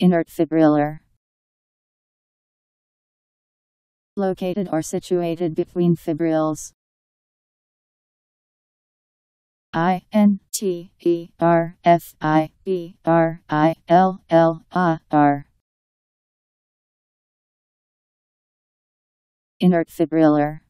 Interfibrillar, Located or situated between fibrils. I N T E R F I B R I L L A R Interfibrillar.